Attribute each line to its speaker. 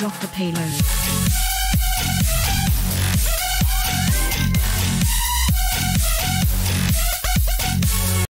Speaker 1: drop the payload.